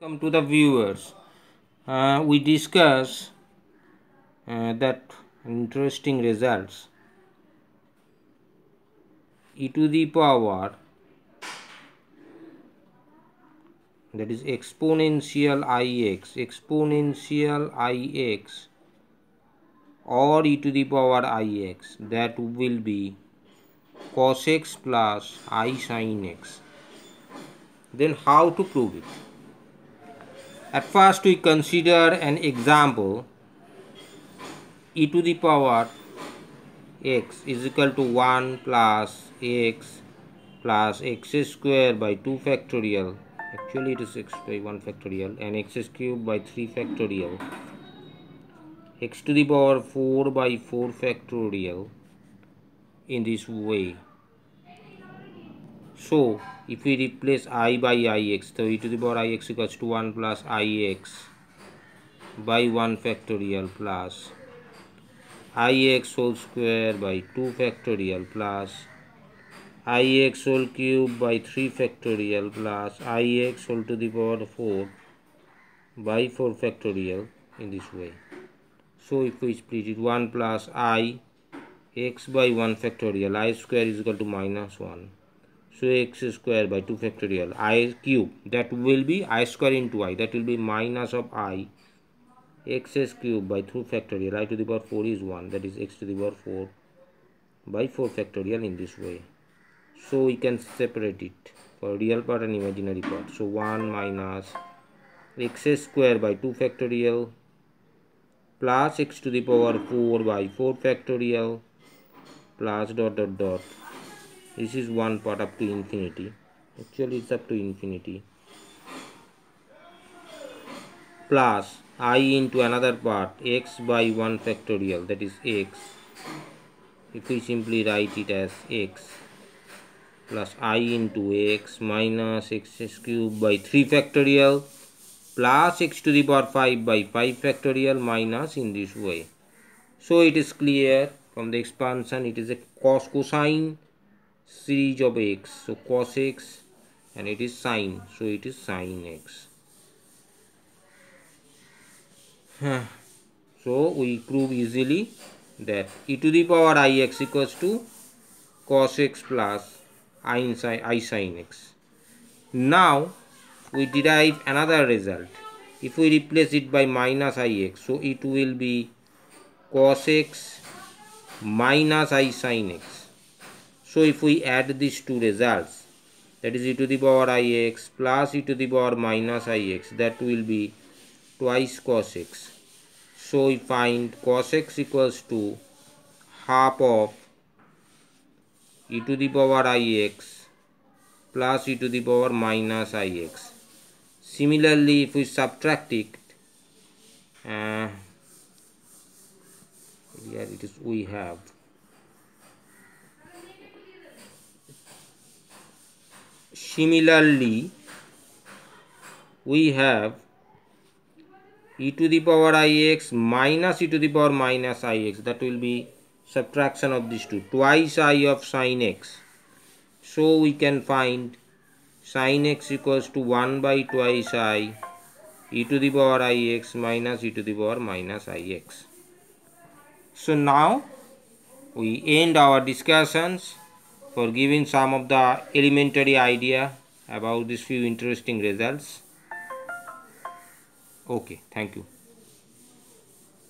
Come to the viewers. Uh, we discuss uh, that interesting results. e to the power that is exponential ix exponential ix or e to the power ix that will be cos x plus i sin x then how to prove it at first we consider an example e to the power x is equal to 1 plus x plus x square by 2 factorial. Actually it is x by 1 factorial and x cube by 3 factorial. X to the power 4 by 4 factorial in this way so if we replace i by ix, so e to the power ix equals to 1 plus ix by 1 factorial plus ix whole square by 2 factorial plus ix whole cube by 3 factorial plus ix whole to the power 4 by 4 factorial in this way. So if we split it 1 plus i x by 1 factorial i square is equal to minus 1 so x square by 2 factorial i cube that will be i square into i that will be minus of i x cube by 2 factorial i to the power 4 is 1 that is x to the power 4 by 4 factorial in this way. So we can separate it for real part and imaginary part. So 1 minus x square by 2 factorial plus x to the power 4 by 4 factorial plus dot dot dot this is one part up to infinity. Actually it's up to infinity. Plus i into another part x by 1 factorial that is x. If we simply write it as x plus i into x minus x cube by 3 factorial plus x to the power 5 by 5 factorial minus in this way. So it is clear from the expansion it is a cos cosine series of x. So cos x and it is sine. So it is sine x. So we prove easily that e to the power ix equals to cos x plus i sine, I sine x. Now we derive another result. If we replace it by minus ix so it will be cos x minus i sine x so if we add these two results that is e to the power ix plus e to the power minus ix that will be twice cos x. So we find cos x equals to half of e to the power ix plus e to the power minus ix. Similarly if we subtract it uh, here it is we have Similarly, we have e to the power ix minus e to the power minus ix that will be subtraction of these two. Twice i of sine x. So we can find sine x equals to 1 by twice i e to the power ix minus e to the power minus ix so now we end our discussions for giving some of the elementary idea about these few interesting results. Okay thank you